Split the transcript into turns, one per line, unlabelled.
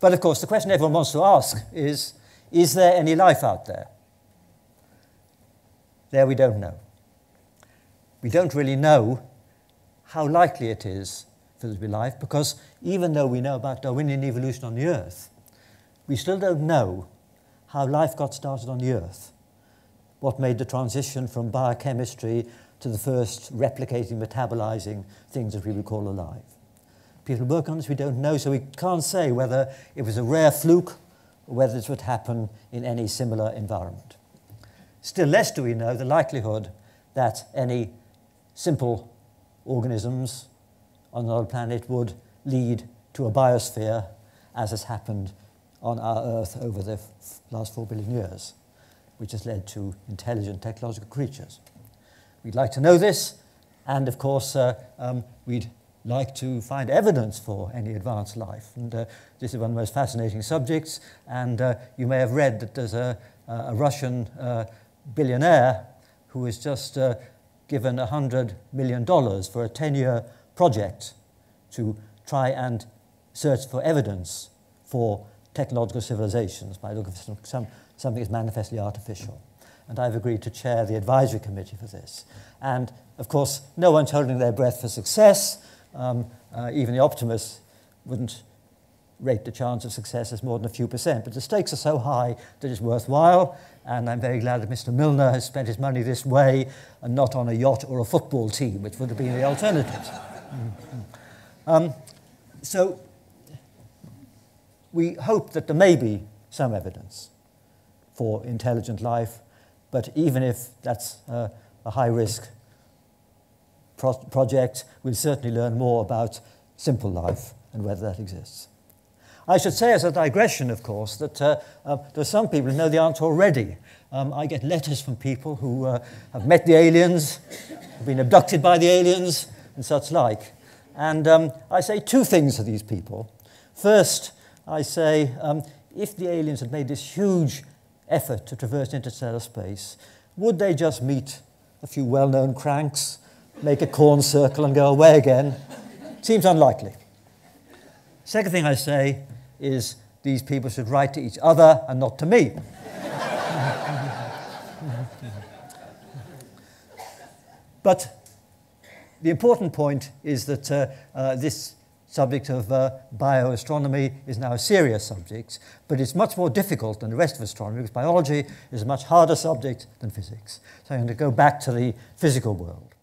But of course, the question everyone wants to ask is Is there any life out there? There we don't know. We don't really know how likely it is for there to be life because even though we know about Darwinian evolution on the Earth, we still don't know how life got started on the Earth. What made the transition from biochemistry to the first replicating, metabolizing things that we would call alive. People work on this, we don't know, so we can't say whether it was a rare fluke or whether this would happen in any similar environment. Still less do we know the likelihood that any simple organisms on another planet would lead to a biosphere as has happened on our Earth over the last four billion years, which has led to intelligent technological creatures. We'd like to know this, and of course, uh, um, we'd like to find evidence for any advanced life. And uh, this is one of the most fascinating subjects, and uh, you may have read that there's a, a Russian uh, billionaire who has just uh, given $100 million for a 10 year project to try and search for evidence for technological civilizations by looking for some, some, something that's manifestly artificial. And I've agreed to chair the advisory committee for this. And of course, no one's holding their breath for success. Um, uh, even the optimists wouldn't rate the chance of success as more than a few percent. But the stakes are so high that it's worthwhile. And I'm very glad that Mr. Milner has spent his money this way and not on a yacht or a football team, which would have been the alternatives. Mm-hmm. um, so we hope that there may be some evidence for intelligent life, but even if that's uh, a high risk pro project, we'll certainly learn more about simple life and whether that exists. I should say, as a digression, of course, that uh, uh, there are some people who know the answer already. Um, I get letters from people who uh, have met the aliens, have been abducted by the aliens, and such like. And um, I say two things to these people. First, I say, um, if the aliens had made this huge effort to traverse interstellar space, would they just meet a few well known cranks, make a corn circle, and go away again? Seems unlikely. Second thing I say is these people should write to each other and not to me. but the important point is that uh, uh, this subject of uh, bioastronomy is now a serious subject, but it's much more difficult than the rest of astronomy because biology is a much harder subject than physics. So I'm going to go back to the physical world.